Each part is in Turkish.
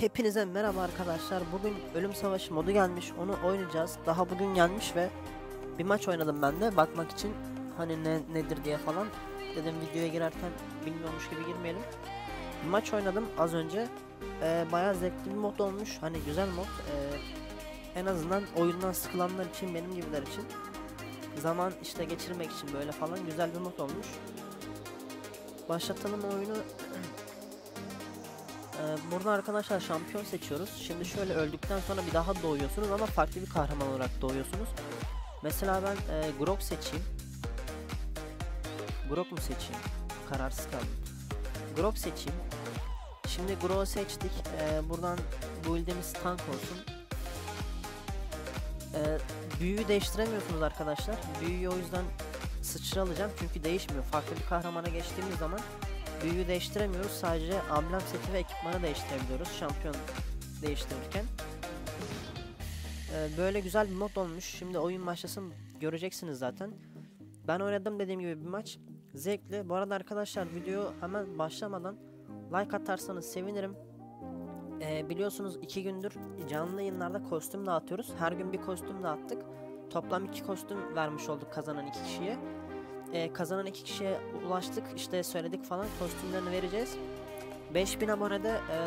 Hepinize merhaba arkadaşlar. Bugün Ölüm Savaşı modu gelmiş. Onu oynayacağız. Daha bugün gelmiş ve bir maç oynadım ben de bakmak için hani ne nedir diye falan. Dedim videoya girerken bilmiyormuş gibi girmeyelim. Bir maç oynadım az önce. Ee, bayağı zevkli bir mod olmuş. Hani güzel mod. Ee, en azından oyundan sıkılanlar için benim gibiler için zaman işte geçirmek için böyle falan güzel bir mod olmuş. Başlatalım oyunu. Ee, burada arkadaşlar şampiyon seçiyoruz. Şimdi şöyle öldükten sonra bir daha doğuyorsunuz ama farklı bir kahraman olarak doğuyorsunuz. Mesela ben e, Grok seçeyim. Grok mu seçeyim? Kararsız kaldım. Grok seçeyim. Şimdi Grok'u seçtik. Ee, buradan build'imiz tank olsun. Ee, büyüyü değiştiremiyorsunuz arkadaşlar. Büyüyü o yüzden sıçra alacağım çünkü değişmiyor. Farklı bir kahramana geçtiğimiz zaman büyüyü değiştiremiyoruz. Sadece amblem seti ve ekipmanı değiştirebiliyoruz şampiyon değiştirirken. Ee, böyle güzel bir mod olmuş. Şimdi oyun başlasın göreceksiniz zaten. Ben oynadım dediğim gibi bir maç. Zevkli. Bu arada arkadaşlar video hemen başlamadan like atarsanız sevinirim. Ee, biliyorsunuz iki gündür canlı yayınlarda kostüm dağıtıyoruz. Her gün bir kostüm dağıttık. Toplam iki kostüm vermiş olduk kazanan iki kişiye. Ee, kazanan iki kişiye ulaştık. İşte söyledik falan kostümlerini vereceğiz. 5000 abonede e,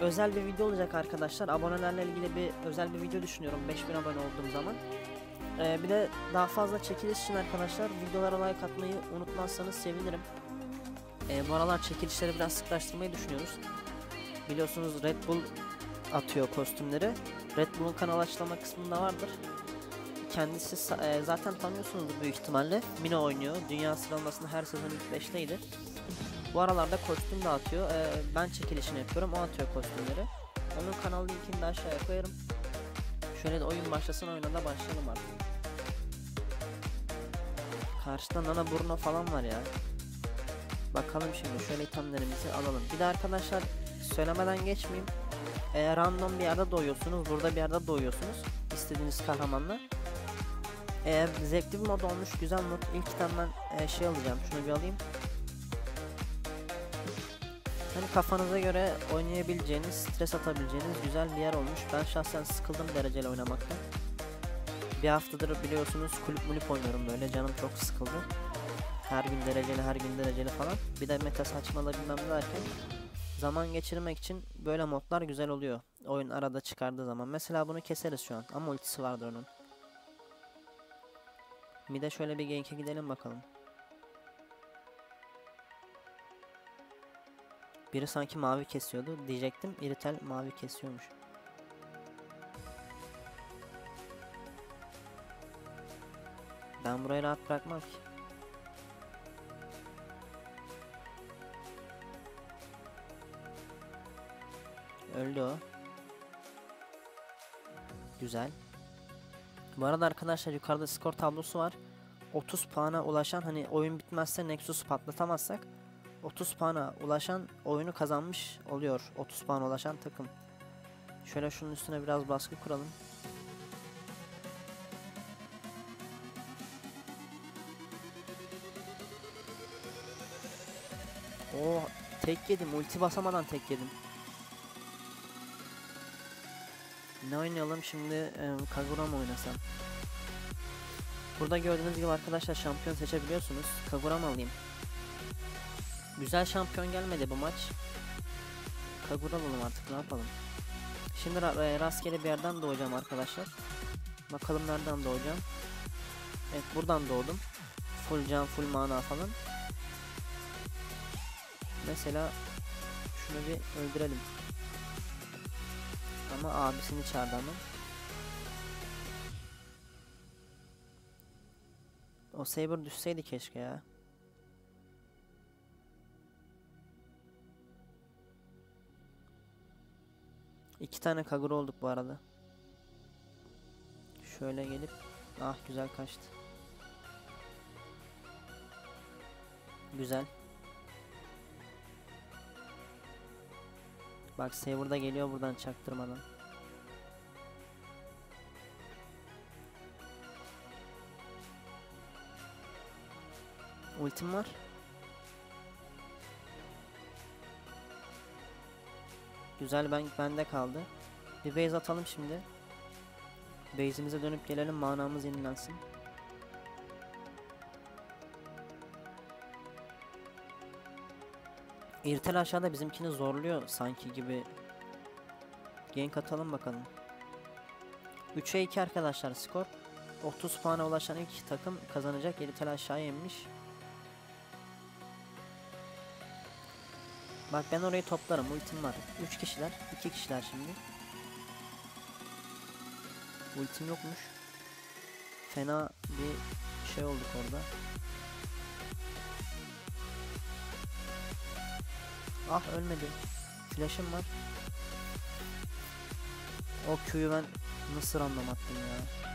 özel bir video olacak arkadaşlar. Abonelerle ilgili bir özel bir video düşünüyorum 5000 abone olduğum zaman. Ee, bir de daha fazla çekiliş için arkadaşlar videolara like atmayı unutmazsanız sevinirim. Ee, bu aralar çekilişleri biraz sıklaştırmayı düşünüyoruz. Biliyorsunuz Red Bull atıyor kostümleri. Red Bull'un kanal açıklama kısmında vardır. Kendisi e, zaten tanıyorsunuzdur büyük ihtimalle. Mino oynuyor. Dünya sıralamasında her sezon ilk 5'teydi. Bu aralarda kostüm dağıtıyor. E, ben çekilişini yapıyorum. O atıyor kostümleri. Onun kanal linkini de aşağıya koyarım. Şöyle de oyun başlasın oyuna başlayalım artık. Karşıda Nana Bruno falan var ya. Bakalım şimdi şöyle itemlerimizi alalım. Bir de arkadaşlar söylemeden geçmeyeyim. E, random bir yerde doğuyorsunuz. Burada bir yerde doğuyorsunuz. İstediğiniz kahramanla. E, zevkli bir mod olmuş. Güzel mod. İlk itemden e, şey alacağım. Şunu bir alayım. Hani kafanıza göre oynayabileceğiniz, stres atabileceğiniz güzel bir yer olmuş. Ben şahsen sıkıldım dereceli oynamaktan. Bir haftadır biliyorsunuz kulüp mulüp oynuyorum böyle. Canım çok sıkıldı. Her gün dereceli, her gün dereceli falan. Bir de meta saçmalı bilmem derken zaman geçirmek için böyle modlar güzel oluyor. Oyun arada çıkardığı zaman. Mesela bunu keseriz şu an ama ultisi vardır onun. Bir de şöyle bir gank'e gidelim bakalım. Biri sanki mavi kesiyordu diyecektim. Iritel mavi kesiyormuş. Ben burayı rahat bırakmam ki. Öldü o. Güzel. Bu arada arkadaşlar yukarıda skor tablosu var. 30 puana ulaşan hani oyun bitmezse Nexus patlatamazsak 30 puana ulaşan oyunu kazanmış oluyor. 30 puana ulaşan takım. Şöyle şunun üstüne biraz baskı kuralım. Oo tek yedim. Ulti basamadan tek yedim. Ne oynayalım şimdi? Kagura mı oynasam? Burada gördüğünüz gibi arkadaşlar şampiyon seçebiliyorsunuz. Kagura mı alayım? Güzel şampiyon gelmedi bu maç. Kagura alalım artık ne yapalım. Şimdi ra rastgele bir yerden doğacağım arkadaşlar. Bakalım nereden doğacağım. Evet buradan doğdum. Full can full mana falan. Mesela şunu bir öldürelim. Ama abisini çağırdı ama. O Saber düşseydi keşke ya. İki tane Kagura olduk bu arada. Şöyle gelip ah güzel kaçtı. Güzel. Bak Saber da geliyor buradan çaktırmadan. Ultim var. Güzel ben bende kaldı. Bir base atalım şimdi. Base'imize dönüp gelelim manamız yenilensin. İrtel aşağıda bizimkini zorluyor sanki gibi. Gank atalım bakalım. 3'e 2 arkadaşlar skor. 30 puana ulaşan ilk takım kazanacak. İrtel aşağıya inmiş. Bak ben orayı toplarım. Ultim var. 3 kişiler. 2 kişiler şimdi. Ultim yokmuş. Fena bir şey olduk orada. Ah ölmedi. Flash'ım var. O Q'yu ben nasıl random attım ya.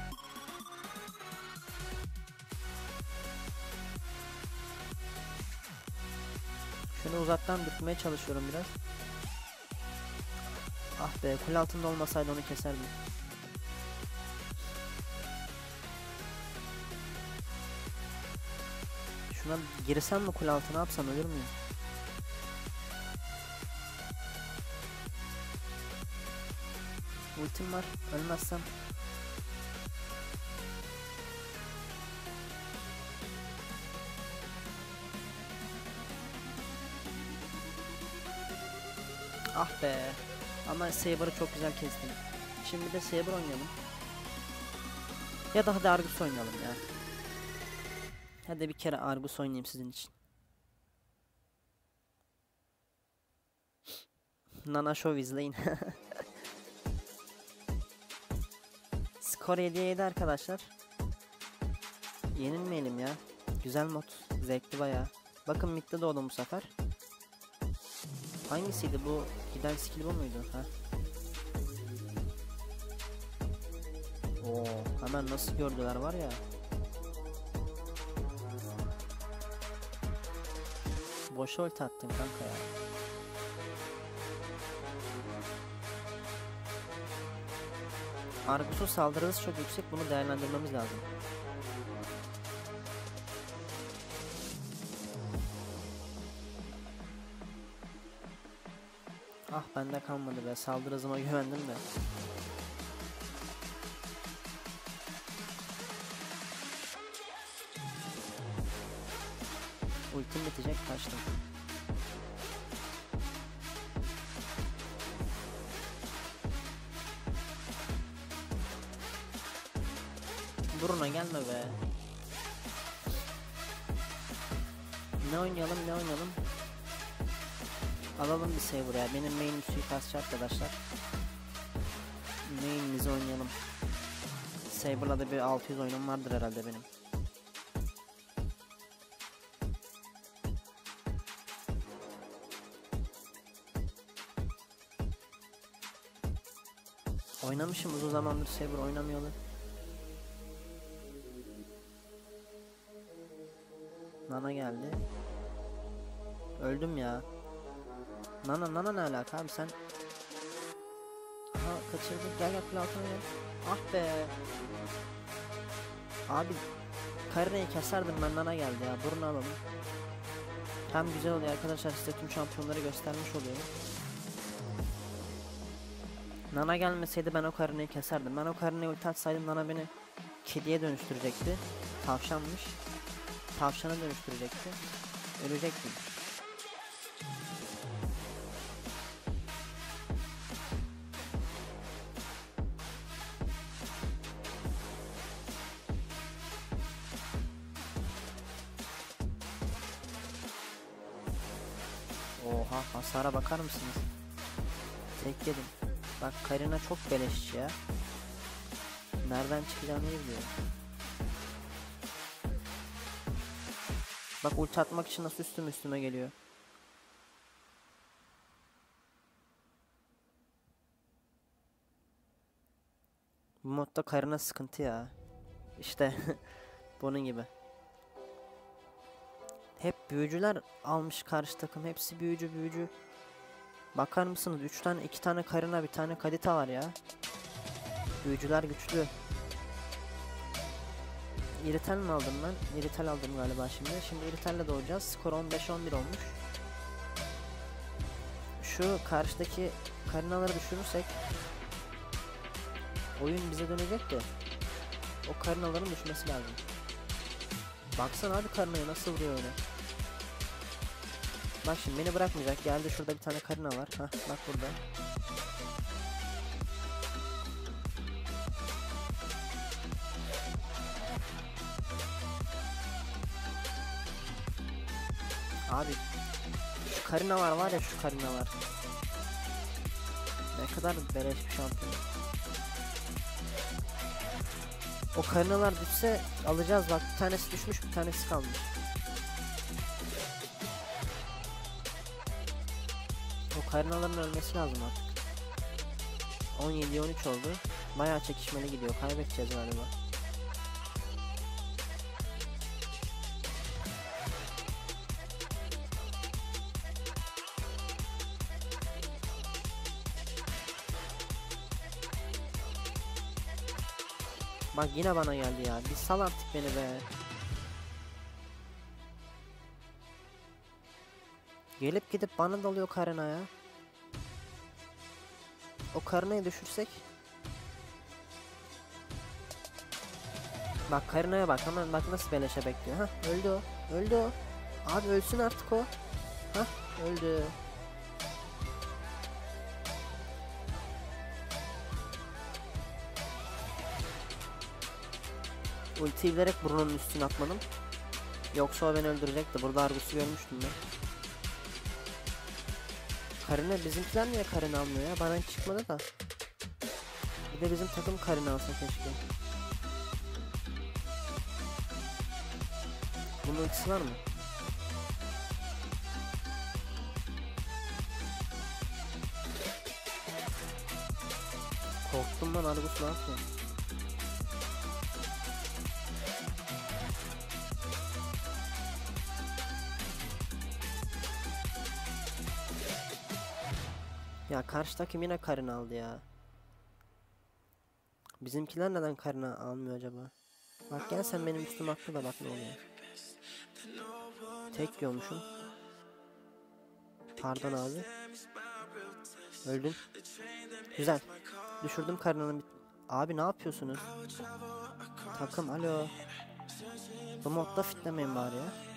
Şunu uzaktan dürtmeye çalışıyorum biraz. Ah be kul altında olmasaydı onu keserdim. Şuna girsem mi kul altına yapsam ölür müyüm? Ultim var. Ölmezsem. Ah be. Ama Saber'ı çok güzel kestim. Şimdi de Saber oynayalım. Ya da hadi Argus oynayalım ya. Hadi bir kere Argus oynayayım sizin için. Nana Show izleyin. Skor 7'ye 7 arkadaşlar. Yenilmeyelim ya. Güzel mod. Zevkli baya. Bakın midde doğdum bu sefer. Hangisiydi bu? Giden skill bu muydu? Ha? Oo, hemen nasıl gördüler var ya. Boşa ulti attın kanka ya. Argus'un saldırı hızı çok yüksek. Bunu değerlendirmemiz lazım. Ah bende kalmadı be. Saldırı hızıma güvendim de. Ultim bitecek kaçtım. Duruna gelme be. Ne oynayalım ne oynayalım? Alalım bir Saber ya. Benim main'im suikastçı arkadaşlar. Main'imizi oynayalım. Saber'la da bir 600 oyunum vardır herhalde benim. Oynamışım uzun zamandır Saber oynamıyorlar. Nana geldi. Öldüm ya. Nana Nana ne alaka abi sen? Ha kaçırdın gel gel gel. Ah be. Abi Karina'yı keserdim ben Nana geldi ya burnu alalım. Hem güzel oluyor arkadaşlar size tüm şampiyonları göstermiş oluyorum. Nana gelmeseydi ben o Karina'yı keserdim. Ben o Karina'yı ulti atsaydım Nana beni kediye dönüştürecekti. Tavşanmış. Tavşana dönüştürecekti. Ölecektim. Oha hasara bakar mısınız? Tek yedim. Bak Karina çok beleşçi ya. Nereden çıkacağını biliyor. Bak ulti atmak için nasıl üstüm üstüme geliyor. Bu modda Karina sıkıntı ya. İşte bunun gibi. Hep büyücüler almış karşı takım. Hepsi büyücü büyücü. Bakar mısınız? 3 tane 2 tane karına bir tane kadita var ya. Büyücüler güçlü. İrital mi aldım ben? İrital aldım galiba şimdi. Şimdi İrital'le doğacağız. Skor 15-11 olmuş. Şu karşıdaki karinaları düşürürsek oyun bize dönecek de o karinaların düşmesi lazım. Baksana abi karnaya nasıl vuruyor öyle. Bak şimdi beni bırakmayacak. Geldi şurada bir tane karina var. Hah bak burada. Şu karina var var ya şu karina var. Ne kadar beleş bir şampiyon. O karinalar düşse alacağız bak bir tanesi düşmüş bir tanesi kalmış. O karinaların ölmesi lazım artık. 17 13 oldu. Bayağı çekişmeli gidiyor. Kaybedeceğiz galiba. Bak yine bana geldi ya. Bir sal artık beni be. Gelip gidip bana dalıyor karına ya. O karınayı düşürsek. Bak karınaya bak hemen bak nasıl beleşe bekliyor. Ha öldü o. Öldü o. Abi ölsün artık o. Ha öldü. Ultiyi bilerek burnunun üstüne atmadım. Yoksa o beni öldürecekti. Burada Argus'u görmüştüm ben. Karina bizimkiler niye Karina almıyor ya? Bana hiç çıkmadı da. Bir de bizim takım Karina alsa keşke. Bunun ultisi var mı? Korktum lan Argus ne yapıyor? Ya karşı takım yine karını aldı ya. Bizimkiler neden karını almıyor acaba? Bak gel sen benim üstüm haklı da bak ne oluyor. Tek yiyormuşum. Pardon abi. Öldün. Güzel. Düşürdüm karnını. Abi ne yapıyorsunuz? Takım alo. Bu modda fitlemeyin bari ya.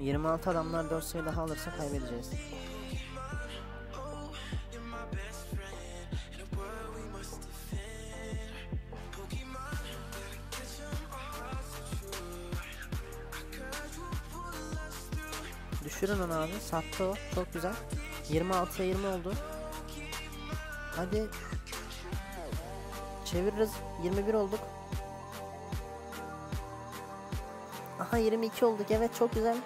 Yirmi altı adamlar 4 sayı daha alırsa kaybedeceğiz. Düşürün onu abi. Sattı o. Çok güzel. 26'ya 20 oldu. Hadi. Çeviririz. 21 olduk. Aha 22 olduk. Evet çok güzel.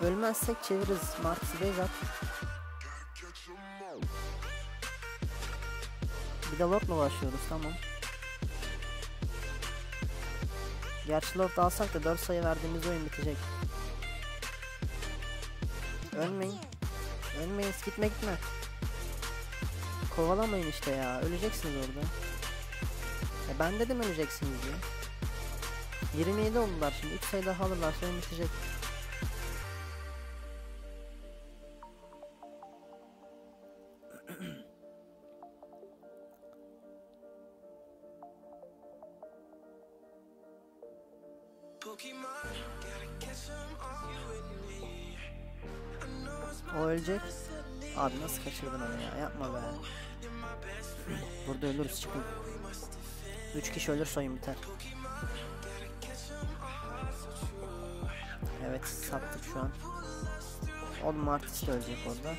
Ölmezsek çeviririz. Martı Beyzat. Bir de Lord'la başlıyoruz. Tamam. Gerçi Lord alsak da 4 sayı verdiğimiz oyun bitecek. Ölmeyin. Ölmeyin. Gitme gitme. Kovalamayın işte ya. Öleceksiniz orada. E ben dedim öleceksiniz diye. 27 oldular şimdi. 3 sayı daha alırlarsa oyun Burada ölürüz çıkın. 3 kişi ölürse oyun biter. Evet sattık şu an. Oğlum Martis de ölecek orada.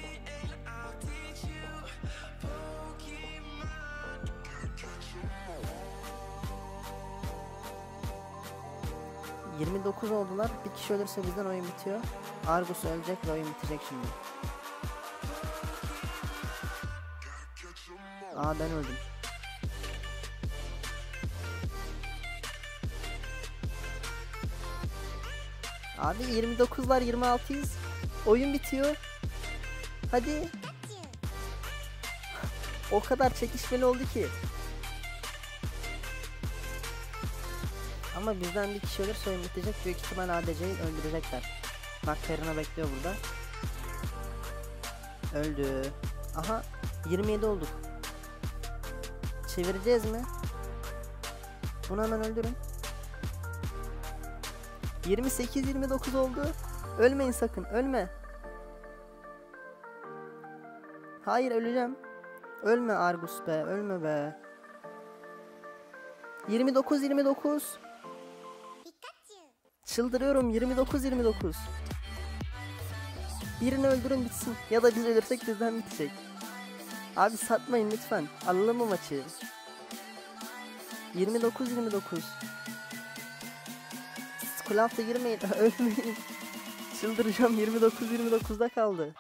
...29 oldular. Bir kişi ölürse bizden oyun bitiyor. Argus ölecek ve oyun bitecek şimdi. Aa ben öldüm. Abi 29'lar 26'yız. Oyun bitiyor. Hadi. O kadar çekişmeli oldu ki. Ama bizden bir kişi ölürse oyun bitecek. Büyük ihtimal ADC'yi öldürecekler. Bak Nakterina bekliyor burada. Öldü. Aha 27 olduk. Çevireceğiz mi? Bunu hemen öldürün. 28-29 oldu. Ölmeyin sakın ölme. Hayır öleceğim. Ölme Argus be ölme be. 29-29. Çıldırıyorum 29-29. Birini öldürün bitsin. Ya da biz ölürsek bizden bitecek. Abi satmayın lütfen. Alalım mı maçı? 29-29. Kulafta girmeyin. Ölmeyin. Çıldıracağım 29-29'da kaldı.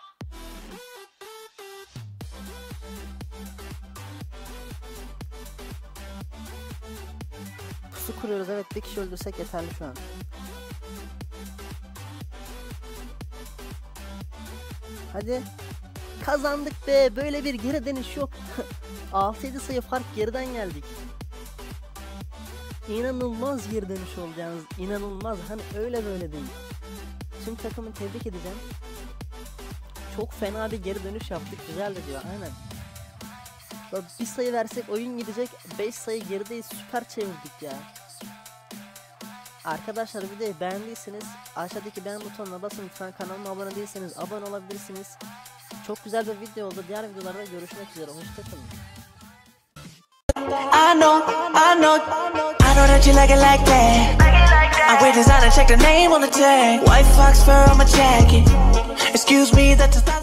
Pusu kuruyoruz evet bir kişi öldürsek yeterli şu an. Hadi. Kazandık be. Böyle bir geri dönüş yok. 6-7 sayı fark geriden geldik. İnanılmaz geri dönüş oldu yalnız. İnanılmaz. Hani öyle böyle değil. Tüm takımı tebrik edeceğim. Çok fena bir geri dönüş yaptık. Güzel de diyor. Aynen. Bir sayı versek oyun gidecek. 5 sayı gerideyiz. Süper çevirdik ya. Arkadaşlar bir de beğendiyseniz aşağıdaki beğen butonuna basın lütfen kanalıma abone değilseniz abone olabilirsiniz. Çok güzel bir video oldu. Diğer videolarda görüşmek üzere. Hoşçakalın. I know, I know, I know that you like it like that. I wear designer, check the name on the tag. White fox fur on my jacket. Excuse me, that's a